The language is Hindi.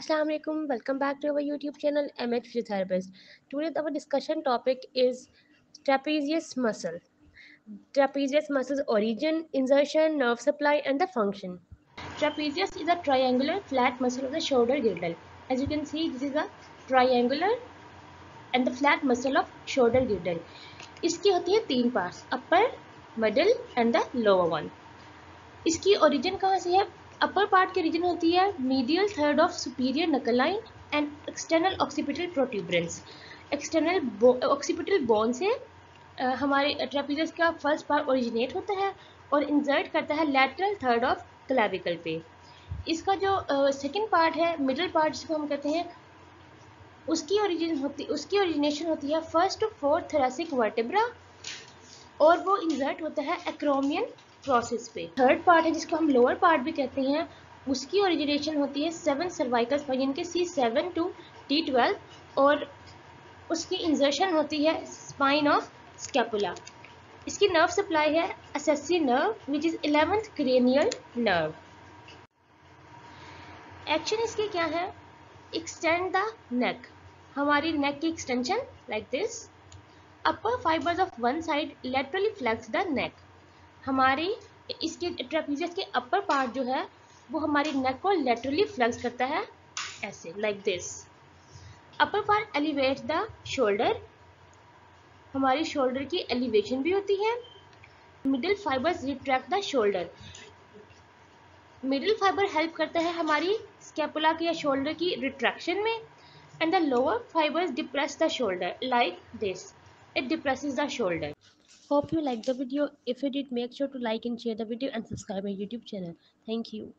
अस्सलाम वालेकुम welcome back to our YouTube channel M H physiotherapist today our discussion topic is trapezius muscle trapezius muscle origin insertion nerve supply and the function trapezius is a triangular flat muscle of the shoulder girdle as you can see this is a triangular and the flat muscle of shoulder girdle इसकी होती है तीन parts upper middle and the lower one इसकी ओरिजिन कहाँ से है? अपर पार्ट की रीजन होती है medial third of superior nuchal line and external occipital protuberance external occipital bone से uh, हमारे ट्रेपिजस का फ़र्स्ट पार्ट ओरिजिनेट होता है और इंसर्ट करता है लेटरल थर्ड ऑफ़ क्लेविकल पे। इसका जो सेकंड uh, पार्ट है मिडिल पार्ट जिसको हम कहते हैं उसकी ओरिजिन होती उसकी ओरिजिनेशन होती है first to fourth thoracic vertebra और वो इंसर्ट होता है एक्रोमियन प्रोसेस पे। थर्ड पार्ट है, जिसको हम लोअर पार्ट भी कहते हैं, उसकी ओरिजिनेशन होती है सेवन सर्वाइकल स्पाइन के C seven to T twelve और उसकी इंजर्शन होती है स्पाइन ऑफ़ स्केपुला इसकी नर्व सप्लाई है assessee nerve which is eleventh cranial nerve action इसके क्या है? एक्सटेंड द नेक हमारी नेक की extension like this upper fibres of one side laterally flex the neck हमारी इसके ट्रेपीजियस के अपर पार्ट जो है, वो हमारी नेक को लेटरली फ्लेक्स करता है, ऐसे like this upper part elevate the shoulder हमारी शोल्डर की एलिवेशन भी होती है. Middle fibres retract the shoulder middle fibre help करता है हमारी स्केपुला की या शोल्डर की रिट्रैक्शन में and the lower fibres depress the shoulder like this it depresses the shoulder. Hope you liked the video. If you did make sure to like and share the video and subscribe my youtube channel. Thank you.